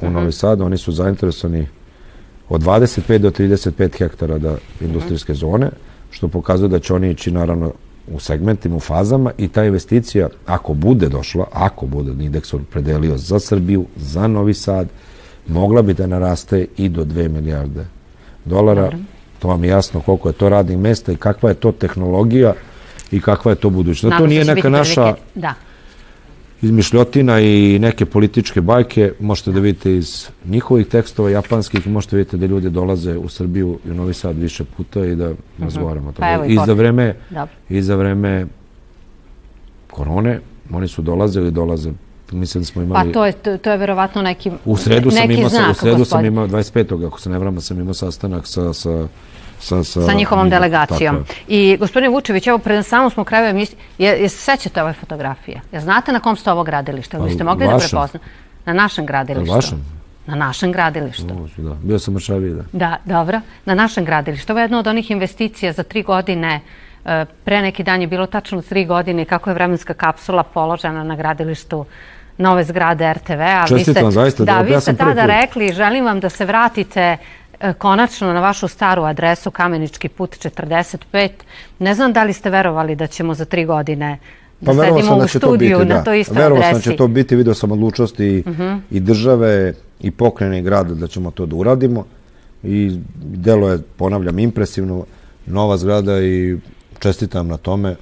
u mhm. Novi Sad, oni su zainteresovani od 25 do 35 hektara da industrijske zone, što pokazuje da će oni ići naravno u segmentima, u fazama i ta investicija, ako bude došla, ako bude indeks predelio za Srbiju, za Novi Sad, mogla bi da naraste i do 2 milijarde dolara. Dobro. To vam je jasno koliko je to radnih mesta i kakva je to tehnologija i kakva je to budućnost. To nije neka naša... Da izmišljotina i neke političke bajke, možete da vidite iz njihovih tekstova japanskih, možete da vidite da ljudi dolaze u Srbiju i u Novi Sad više puta i da uh mhm. -huh. razgovaramo. Pa evo, I, za vreme, I za vreme korone oni su dolazili, dolaze mislim da smo imali... Pa to je, to, je verovatno neki, u sredu sam imao, znak. U sredu sam imao 25. ako se ne vrama, sam imao sastanak sa, sa sa, sa, sa njihovom delegacijom. I gospodine Vučević, evo pred samom smo kraju emisije, je, je se sećate ove fotografije? Ja znate na kom ste ovo gradilište? Vi ste mogli da prepoznate? Na našem gradilištu. Vašem? Na našem gradilištu. Da. Bio sam Mršaviji, da. Da, dobro. Na našem gradilištu. Ovo je jedna od onih investicija za tri godine e, Pre neki dan je bilo tačno tri godine kako je vremenska kapsula položena na gradilištu nove zgrade RTV-a. Čestitam, zaista. Da, da vi ste tada rekli, želim vam da se vratite konačno na vašu staru adresu Kamenički put 45. Ne znam da li ste verovali da ćemo za tri godine da pa sedimo da u studiju biti, na da. toj istoj adresi. Verovao sam da će to biti, video sam odlučnost i, uh mhm. -huh. i države i pokrene i grada da ćemo to da uradimo i delo je, ponavljam, impresivno, nova zgrada i čestitam na tome.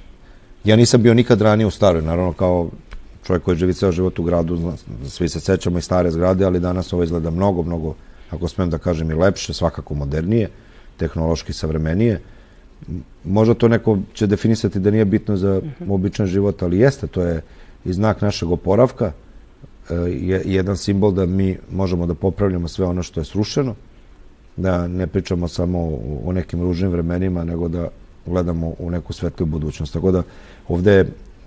Ja nisam bio nikad ranije u staroj, naravno kao čovjek koji živi ceo život u gradu, svi se sećamo i stare zgrade, ali danas ovo izgleda mnogo, mnogo ako smem da kažem i lepše, svakako modernije, tehnološki savremenije. Možda to neko će definisati da nije bitno za običan život, ali jeste, to je i znak našeg oporavka, e, je jedan simbol da mi možemo da popravljamo sve ono što je srušeno, da ne pričamo samo o nekim ružnim vremenima, nego da gledamo u neku svetliju budućnost. Tako da ovde je,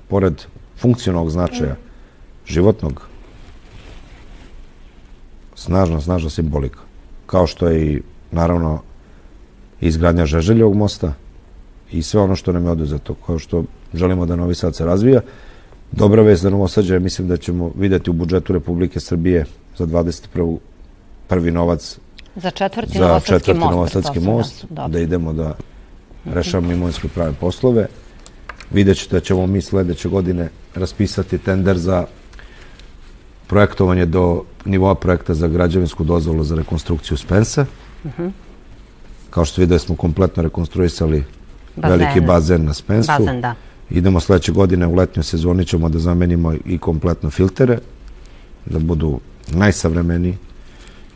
pored funkcionalnog značaja, životnog, snažna, snažna simbolika. Kao što je i, naravno, izgradnja Žeželjog mosta i sve ono što nam je oduzeto, kao što želimo da Novi Sad se razvija. Dobra vest za Novosađe, mislim da ćemo videti u budžetu Republike Srbije za 21. prvi novac za četvrti, za novosadski, četvrti most, novosadski most, da, da idemo da rešavamo imovinske prave poslove. Vidjet ćete da ćemo mi sledeće godine raspisati tender za projektovanje do nivoa projekta za građevinsku dozvolu za rekonstrukciju Spensa. Uh -huh. Kao što vidio smo kompletno rekonstruisali bazen. veliki bazen na Spensu. Bazen, da. Idemo sledeće godine u letnjoj sezoni ćemo da zamenimo i kompletno filtere, da budu najsavremeniji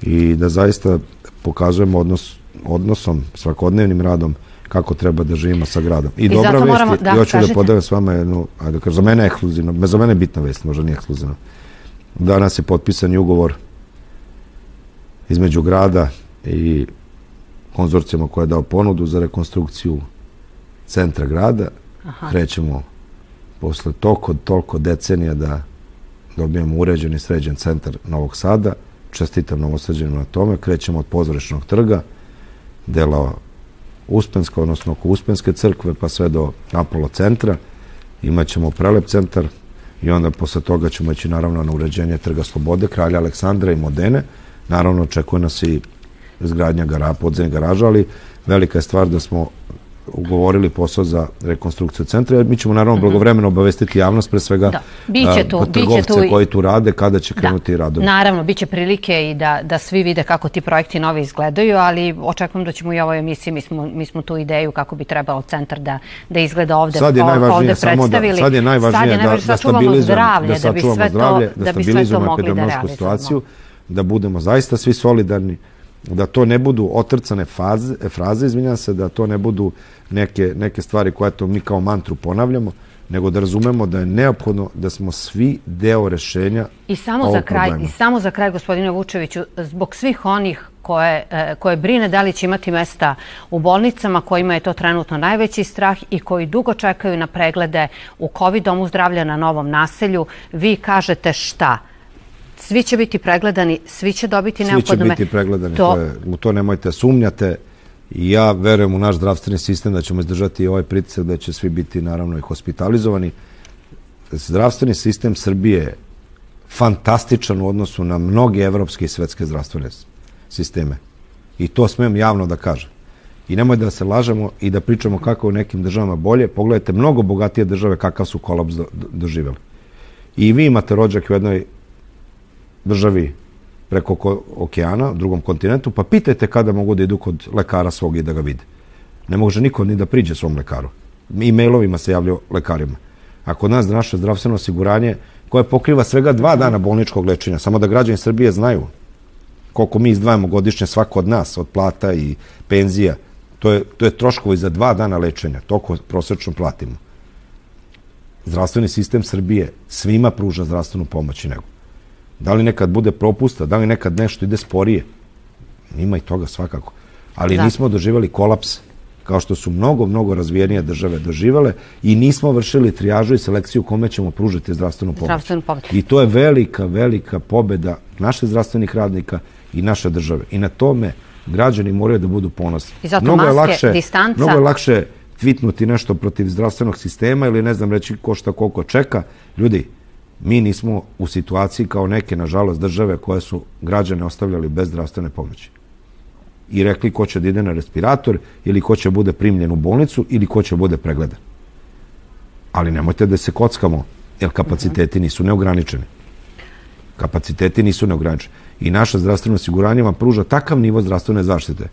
i da zaista pokazujemo odnos, odnosom, svakodnevnim radom kako treba da živimo sa gradom. I, I dobra vest, da, ja ću da podelim s vama jednu, ajde da za mene je ekskluzivno, za mene je bitna vest, možda nije ekskluzivno. Danas je potpisan ugovor između grada i konzorcijama koja je dao ponudu za rekonstrukciju centra grada Aha. krećemo posle toliko, toliko decenija da dobijemo uređen i sređen centar Novog Sada. Čestitam Novosređenima na tome. Krećemo od pozorišnog trga, dela Uspenska, odnosno oko Uspenske crkve, pa sve do Apollo centra. Imaćemo prelep centar i onda posle toga ćemo ići naravno na uređenje Trga Slobode, Kralja Aleksandra i Modene. Naravno, očekuje nas i izgradnja gara, podzemnih garaža, ali velika je stvar da smo ugovorili posao za rekonstrukciju centra. Mi ćemo naravno mhm. blagovremeno obavestiti javnost, pre svega da. biće tu, trgovce biće tu koji tu rade, kada će da. krenuti da. radovi. Naravno, biće prilike i da, da svi vide kako ti projekti novi izgledaju, ali očekujem da ćemo i ovoj emisiji, mi smo, mi smo tu ideju kako bi trebalo centar da, da izgleda ovde, sad je ovde predstavili. Da, sad je najvažnije, sad je najvažnije da, da, stabilizujemo zdravlje, da, da bi sve to, da, bi sve to mogli da realizujemo. situaciju, da budemo zaista svi solidarni, da to ne budu otrcane faze, fraze, izvinjam se, da to ne budu neke, neke stvari koje to mi kao mantru ponavljamo, nego da razumemo da je neophodno da smo svi deo rešenja I samo za kraj, problema. I samo za kraj, gospodine Vučeviću, zbog svih onih koje, e, koje brine da li će imati mesta u bolnicama, kojima je to trenutno najveći strah i koji dugo čekaju na preglede u COVID domu zdravlja na novom naselju, vi kažete šta? Svi će biti pregledani, svi će dobiti neophodno... Svi će biti pregledani, to, to je, u to nemojte sumnjate. I ja verujem u naš zdravstveni sistem da ćemo izdržati ovaj pritisak da će svi biti naravno i hospitalizovani. Zdravstveni sistem Srbije je fantastičan u odnosu na mnoge evropske i svetske zdravstvene sisteme. I to smem javno da kažem. I nemoj da se lažemo i da pričamo kako u nekim državama bolje. Pogledajte mnogo bogatije države kakav su kolaps do, do, doživjeli. I vi imate rođak u jednoj državi preko okeana, drugom kontinentu, pa pitajte kada mogu da idu kod lekara svog i da ga vide. Ne može niko ni da priđe svom lekaru. I mailovima se javljaju lekarima. A kod nas naše zdravstveno osiguranje koje pokriva svega dva dana bolničkog lečenja, samo da građani Srbije znaju koliko mi izdvajamo godišnje svako od nas, od plata i penzija, to je, to je troškovo i za dva dana lečenja, toliko prosečno platimo. Zdravstveni sistem Srbije svima pruža zdravstvenu pomoć i nego. Da li nekad bude propusta, da li nekad nešto ide sporije? Ima i toga svakako. Ali da. nismo doživali kolaps kao što su mnogo, mnogo razvijenije države doživale i nismo vršili trijažu i selekciju kome ćemo pružiti zdravstvenu pomoć. Zdravstvenu pomoć. I to je velika, velika pobeda naših zdravstvenih radnika i naše države. I na tome građani moraju da budu ponosni. I zato mnogo maske, je lakše, distanca... Mnogo je lakše tvitnuti nešto protiv zdravstvenog sistema ili ne znam reći ko šta koliko čeka. Ljudi, mi nismo u situaciji kao neke, nažalost, države koje su građane ostavljali bez zdravstvene pomoći. I rekli ko će da ide na respirator ili ko će bude primljen u bolnicu ili ko će bude pregledan. Ali nemojte da se kockamo, jer kapaciteti nisu neograničeni. Kapaciteti nisu neograničeni. I naše zdravstveno osiguranje vam pruža takav nivo zdravstvene zaštite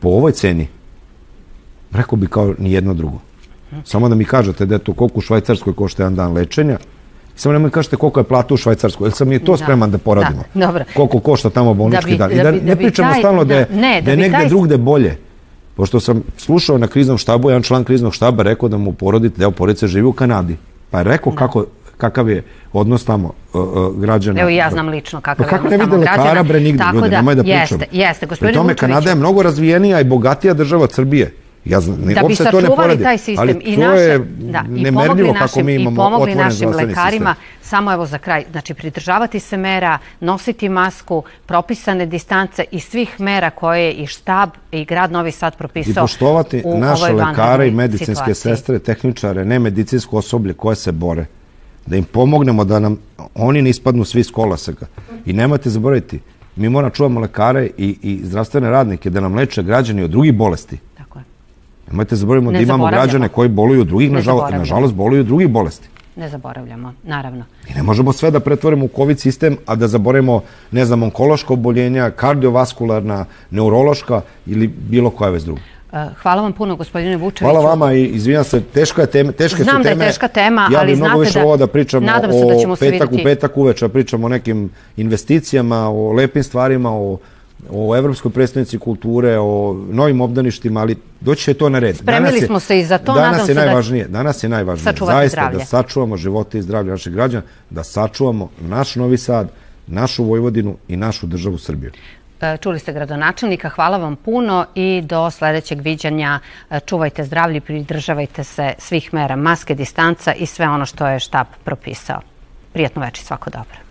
po ovoj ceni, rekao bi kao ni jedno drugo. Samo da mi kažete da je to koliko u Švajcarskoj košta jedan dan lečenja, Samo nemoj kažete koliko je plata u Švajcarskoj, jer sam je to da. spreman da poradimo. Da, dobro. Koliko košta tamo bolnički da dan. I da, da, ne da pričamo taj, stalno da, je, ne, da, da je negde taj... drugde bolje. Pošto sam slušao na kriznom štabu, jedan član kriznog štaba rekao da mu porodite, deo porodice živi u Kanadi. Pa je rekao da. kako, kakav je odnos tamo uh, uh, građana. Evo ja znam lično kakav pa je odnos tamo građana. Kako ne vide lekara, bre, nigde, ljudi, da, nemoj da pričamo. Jeste, jeste. Gospodine Pri tome, Kanada je mnogo razvijenija i bogatija država od Srbije. Ja znam, da bi sačuvali taj sistem ali i naše, je da, i pomogli našim, i pomogli našim lekarima, sistem. samo evo za kraj, znači pridržavati se mera, nositi masku, propisane distance i svih mera koje je i štab i grad Novi Sad propisao. I poštovati naše lekare i medicinske situaciji. sestre, tehničare, ne medicinsko osoblje koje se bore. Da im pomognemo da nam oni ne ispadnu svi s koloseka. I nemojte zaboraviti, mi moramo čuvamo lekare i, i zdravstvene radnike da nam leče građani od drugih bolesti Nemojte zaboravimo da imamo građane koji boluju od drugih, nažalost, nažalost boluju od drugih bolesti. Ne zaboravljamo, naravno. I ne možemo sve da pretvorimo u COVID sistem, a da zaboravimo, ne znam, onkološka oboljenja, kardiovaskularna, neurološka ili bilo koja vez druga. Eh, hvala vam puno, gospodine Vučeviću. Hvala vama i izvinjam se, teška je tema, teške Znam su teme. da je teška tema, ja ali znate da... Ja mnogo više ovo da pričamo da o petak, u petak uveče, pričamo o nekim investicijama, o lepim stvarima, o o Evropskoj predstavnici kulture, o novim obdaništima, ali doći će to na red. Spremili danas je, smo se i za to, danas je da najvažnije, da danas je najvažnije, zaista zdravlje. da sačuvamo živote i zdravlje naših građana, da sačuvamo naš Novi Sad, našu Vojvodinu i našu državu Srbiju. E, čuli ste gradonačelnika, hvala vam puno i do sledećeg viđanja e, čuvajte zdravlje, pridržavajte se svih mera, maske, distanca i sve ono što je štab propisao. Prijetno večer, svako dobro.